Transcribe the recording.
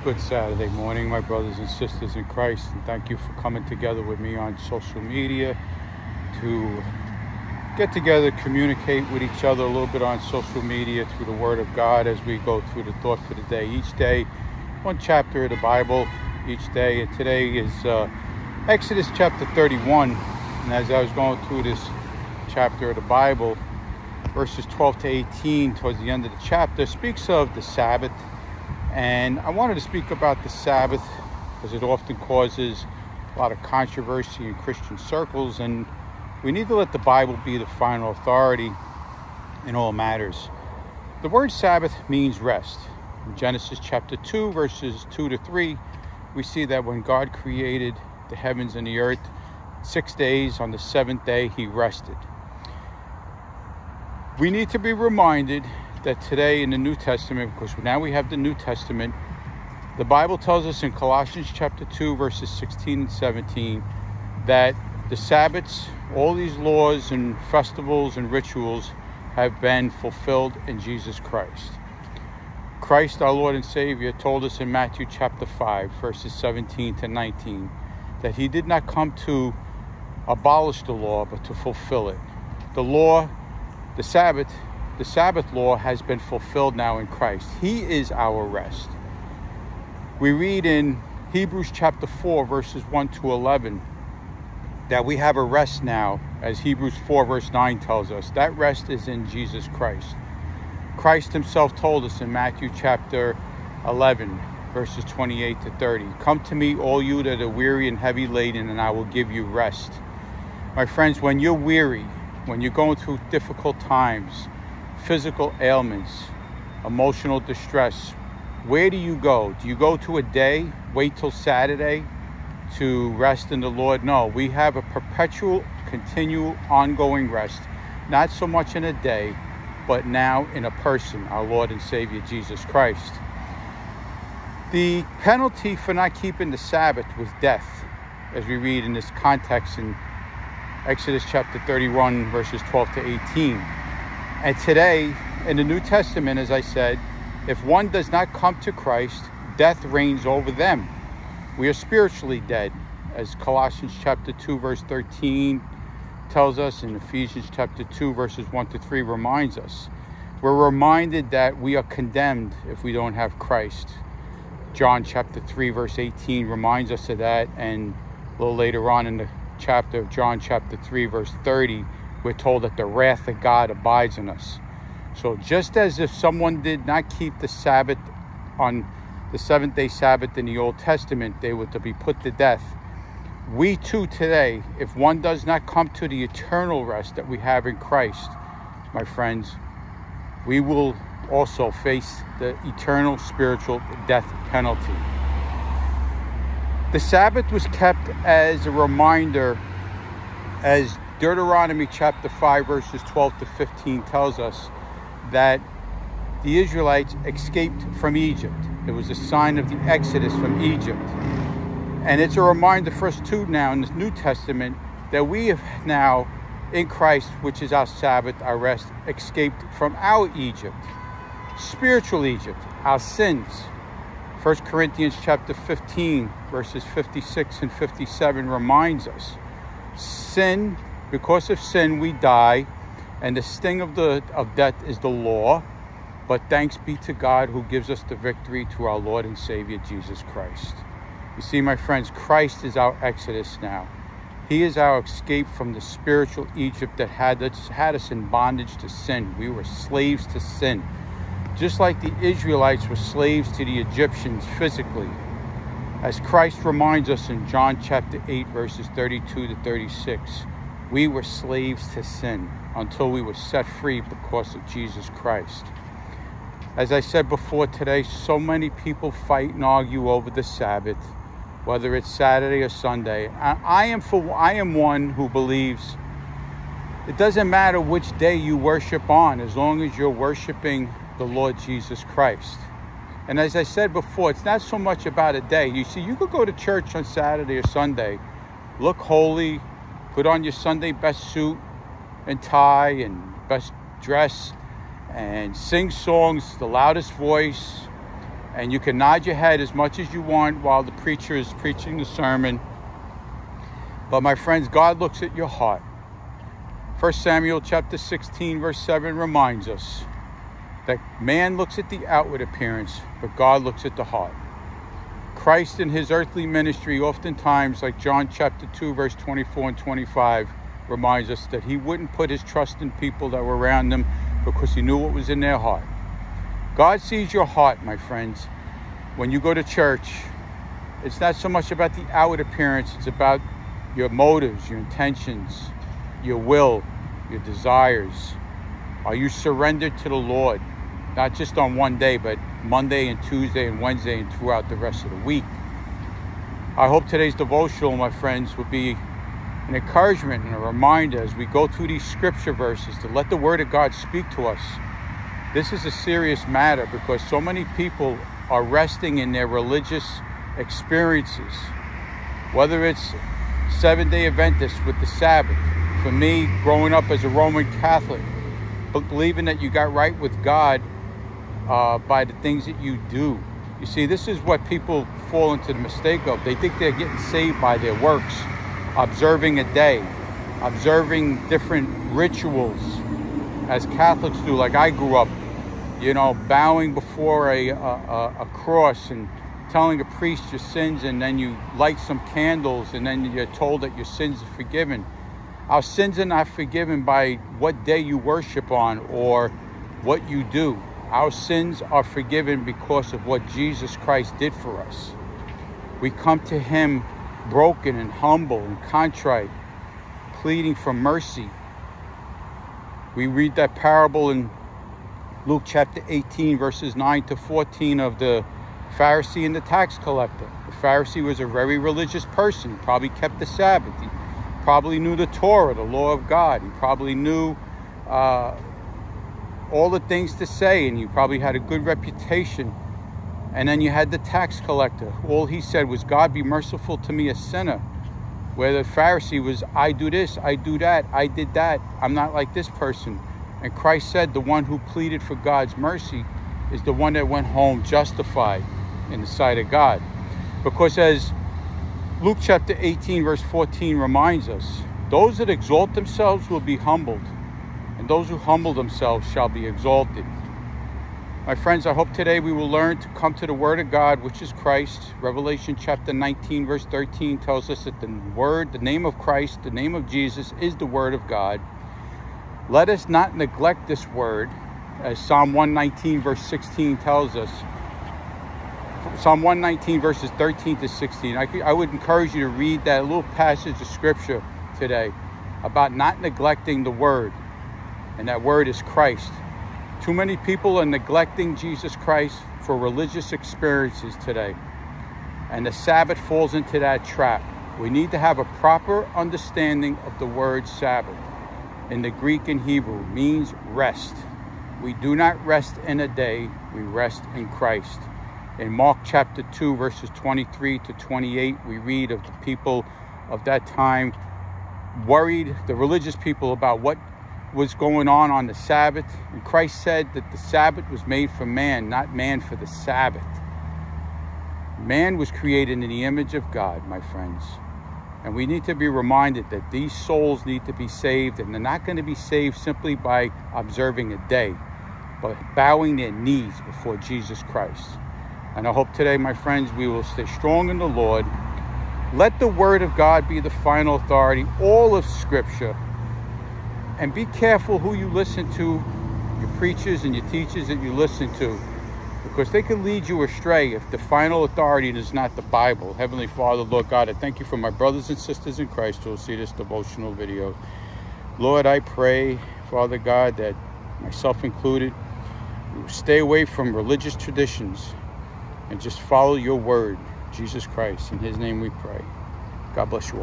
Good Saturday morning, my brothers and sisters in Christ, and thank you for coming together with me on social media to get together, communicate with each other a little bit on social media through the Word of God as we go through the thought for the day. Each day, one chapter of the Bible each day, and today is uh, Exodus chapter 31. And as I was going through this chapter of the Bible, verses 12 to 18, towards the end of the chapter, speaks of the Sabbath and I wanted to speak about the Sabbath because it often causes a lot of controversy in Christian circles, and we need to let the Bible be the final authority in all matters. The word Sabbath means rest. In Genesis chapter 2, verses 2 to 3, we see that when God created the heavens and the earth, six days, on the seventh day, he rested. We need to be reminded that today in the New Testament, because now we have the New Testament, the Bible tells us in Colossians chapter 2, verses 16 and 17, that the Sabbaths, all these laws and festivals and rituals have been fulfilled in Jesus Christ. Christ, our Lord and Savior, told us in Matthew chapter 5, verses 17 to 19, that he did not come to abolish the law, but to fulfill it. The law, the Sabbath, the Sabbath law has been fulfilled now in Christ. He is our rest. We read in Hebrews chapter 4, verses 1 to 11, that we have a rest now, as Hebrews 4, verse 9 tells us. That rest is in Jesus Christ. Christ himself told us in Matthew chapter 11, verses 28 to 30 Come to me, all you that are weary and heavy laden, and I will give you rest. My friends, when you're weary, when you're going through difficult times, physical ailments, emotional distress, where do you go? Do you go to a day, wait till Saturday to rest in the Lord? No, we have a perpetual, continual, ongoing rest, not so much in a day, but now in a person, our Lord and Savior Jesus Christ. The penalty for not keeping the Sabbath was death, as we read in this context in Exodus chapter 31, verses 12 to 18. And today, in the New Testament, as I said, if one does not come to Christ, death reigns over them. We are spiritually dead, as Colossians chapter 2, verse 13 tells us, and Ephesians chapter 2, verses 1 to 3 reminds us. We're reminded that we are condemned if we don't have Christ. John chapter 3, verse 18 reminds us of that, and a little later on in the chapter of John chapter 3, verse 30, we're told that the wrath of God abides in us. So just as if someone did not keep the Sabbath on the seventh day Sabbath in the Old Testament, they were to be put to death. We too today, if one does not come to the eternal rest that we have in Christ, my friends, we will also face the eternal spiritual death penalty. The Sabbath was kept as a reminder, as Deuteronomy chapter 5, verses 12 to 15 tells us that the Israelites escaped from Egypt. It was a sign of the exodus from Egypt. And it's a reminder for us too now in the New Testament that we have now in Christ, which is our Sabbath, our rest, escaped from our Egypt, spiritual Egypt, our sins. 1 Corinthians chapter 15, verses 56 and 57 reminds us sin because of sin we die, and the sting of the of death is the law. But thanks be to God who gives us the victory through our Lord and Savior Jesus Christ. You see, my friends, Christ is our exodus now. He is our escape from the spiritual Egypt that had us, had us in bondage to sin. We were slaves to sin. Just like the Israelites were slaves to the Egyptians physically. As Christ reminds us in John chapter 8, verses 32 to 36, we were slaves to sin until we were set free because of Jesus Christ. As I said before today, so many people fight and argue over the Sabbath, whether it's Saturday or Sunday. I, am for I am one who believes it doesn't matter which day you worship on as long as you're worshiping the Lord Jesus Christ. And as I said before, it's not so much about a day. You see, you could go to church on Saturday or Sunday, look holy, put on your Sunday best suit and tie and best dress and sing songs, the loudest voice, and you can nod your head as much as you want while the preacher is preaching the sermon. But my friends, God looks at your heart. 1 Samuel chapter 16 verse 7 reminds us that man looks at the outward appearance, but God looks at the heart. Christ in his earthly ministry oftentimes, like John chapter 2 verse 24 and 25, reminds us that he wouldn't put his trust in people that were around him because he knew what was in their heart. God sees your heart, my friends. When you go to church, it's not so much about the outward appearance, it's about your motives, your intentions, your will, your desires. Are you surrendered to the Lord? Not just on one day, but Monday and Tuesday and Wednesday and throughout the rest of the week. I hope today's devotional, my friends, will be an encouragement and a reminder as we go through these scripture verses to let the Word of God speak to us. This is a serious matter because so many people are resting in their religious experiences, whether it's seven day Adventist with the Sabbath. For me, growing up as a Roman Catholic, believing that you got right with God uh, by the things that you do. You see, this is what people fall into the mistake of. They think they're getting saved by their works, observing a day, observing different rituals as Catholics do, like I grew up, you know, bowing before a, a, a cross and telling a priest your sins and then you light some candles and then you're told that your sins are forgiven. Our sins are not forgiven by what day you worship on or what you do. Our sins are forgiven because of what Jesus Christ did for us. We come to him broken and humble and contrite, pleading for mercy. We read that parable in Luke chapter 18, verses 9 to 14 of the Pharisee and the tax collector. The Pharisee was a very religious person, probably kept the Sabbath. He probably knew the Torah, the law of God. He probably knew uh, all the things to say, and you probably had a good reputation. And then you had the tax collector. All he said was, God be merciful to me, a sinner. Where the Pharisee was, I do this, I do that, I did that. I'm not like this person. And Christ said, the one who pleaded for God's mercy is the one that went home justified in the sight of God. Because as Luke chapter 18, verse 14 reminds us, those that exalt themselves will be humbled, those who humble themselves shall be exalted. My friends, I hope today we will learn to come to the Word of God, which is Christ. Revelation chapter 19, verse 13 tells us that the Word, the name of Christ, the name of Jesus is the Word of God. Let us not neglect this Word, as Psalm 119, verse 16 tells us, Psalm 119 verses 13 to 16. I, I would encourage you to read that little passage of scripture today about not neglecting the word. And that word is Christ. Too many people are neglecting Jesus Christ for religious experiences today. And the Sabbath falls into that trap. We need to have a proper understanding of the word Sabbath. In the Greek and Hebrew means rest. We do not rest in a day, we rest in Christ. In Mark chapter 2, verses 23 to 28, we read of the people of that time worried, the religious people, about what was going on on the Sabbath. And Christ said that the Sabbath was made for man, not man for the Sabbath. Man was created in the image of God, my friends. And we need to be reminded that these souls need to be saved, and they're not going to be saved simply by observing a day, but bowing their knees before Jesus Christ. And I hope today, my friends, we will stay strong in the Lord. Let the word of God be the final authority, all of scripture. And be careful who you listen to, your preachers and your teachers that you listen to, because they can lead you astray if the final authority is not the Bible. Heavenly Father, Lord God, I thank you for my brothers and sisters in Christ who will see this devotional video. Lord, I pray, Father God, that myself included, stay away from religious traditions and just follow your word, Jesus Christ. In his name we pray. God bless you all.